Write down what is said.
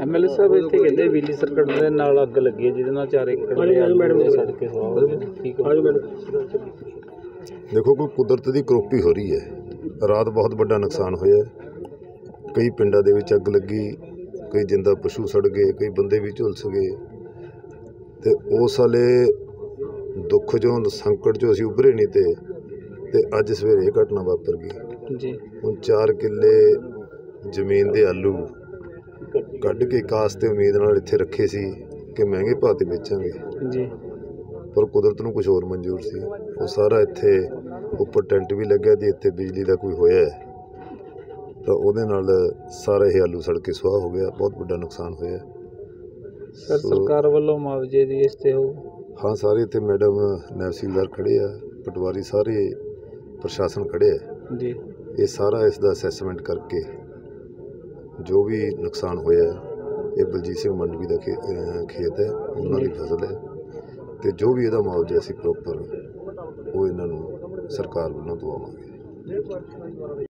MLA ਸਾਹਿਬ ਇੱਥੇ ਕਹਿੰਦੇ ਬਿਜਲੀ ਸਰਕਟ ਦੇ ਨਾਲ ਅੱਗ ਲੱਗੀ ਹੈ ਜਿਹਦੇ ਨਾਲ 4 ਏਕੜ ਦੇ ਆਲੂ ਸੜ ਕੇ ਸਵਾਹ ਠੀਕ ਹੈ। ਦੇਖੋ ਕੋਈ ਕੁਦਰਤ ਦੀ ਕਰੋਪੀ ਹੋ ਰਹੀ ਹੈ। ਰਾਤ ਬਹੁਤ ਵੱਡਾ ਨੁਕਸਾਨ ਹੋਇਆ ਹੈ। ਕਈ ਪਿੰਡਾਂ ਦੇ ਵਿੱਚ ਅੱਗ ਲੱਗੀ ਕਈ ਜਿੰਦਾ ਪਸ਼ੂ ਸੜ ਗਏ ਕਈ ਬੰਦੇ ਵੀ ਝੁਲਸ ਗਏ। ਤੇ ਉਸ ਵਾਲੇ ਦੁੱਖ ਚੋਂ ਸੰਕਟ ਚੋਂ ਅਸੀਂ ਉੱਭਰੇ ਨਹੀਂ ਤੇ ਤੇ ਅੱਜ ਸਵੇਰੇ ਇਹ ਘਟਨਾ ਵਾਪਰ ਗਈ। ਜੀ। ਹੁਣ 4 ਕਿੱਲੇ ਜ਼ਮੀਨ ਦੇ ਆਲੂ ਕੱਢ ਕੇ ਕਾਸ ਤੇ ਉਮੀਦ ਨਾਲ ਇੱਥੇ ਰੱਖੇ ਸੀ ਕਿ ਮਹਿੰਗੇ ਭਾਅ ਤੇ ਵੇਚਾਂਗੇ। ਜੀ। ਪਰ ਕੁਦਰਤ ਨੂੰ ਕੁਝ ਹੋਰ ਮਨਜ਼ੂਰ ਸੀ। ਉਹ ਸਾਰਾ ਇੱਥੇ ਉੱਪਰ ਟੈਂਟ ਵੀ ਲੱਗਿਆ ਤੇ ਇੱਥੇ ਬਿਜਲੀ ਦਾ ਕੋਈ ਹੋਇਆ। ਤਾਂ ਉਹਦੇ ਨਾਲ ਸਾਰਾ ਇਹ ਆਲੂ ਸੜ ਕੇ ਸੁਆਹ ਹੋ ਗਿਆ ਬਹੁਤ ਵੱਡਾ ਨੁਕਸਾਨ ਹੋਇਆ। ਸਰ ਸੋ- ਸਰਕਾਰ ਵੱਲੋਂ ਮੁਆਵਜ਼ੇ ਦੀ ਇਸ ਤੇ ਹੋ ਹਾਂ ਸਾਰੇ ਇੱਥੇ ਮੈਡਮ ਨਹਿਸੀਲਦਾਰ ਖੜੇ ਆ ਪਟਵਾਰੀ ਸਾਰੇ ਪ੍ਰਸ਼ਾਸਨ ਖੜੇ ਆ। ਜੀ। ਇਹ ਸਾਰਾ ਇਸ ਦਾ ਅਸੈਸਮੈਂਟ ਕਰਕੇ ਜੋ ਵੀ ਨੁਕਸਾਨ ਹੋਇਆ ਇਹ ਬਲਜੀਤ ਸਿੰਘ ਮੰਡਵੀ ਦਾ ਖੇਤ ਹੈ ਉਹਨਾਂ ਦੀ ਫਸਲ ਹੈ ਤੇ ਜੋ ਵੀ ਇਹਦਾ ਮੁਆਵਜ਼ਾ ਅਸੀਂ ਪ੍ਰੋਪਰ ਉਹ ਇਹਨਾਂ ਨੂੰ ਸਰਕਾਰ ਵੱਲੋਂ ਦਵਾਵਾਂਗੇ।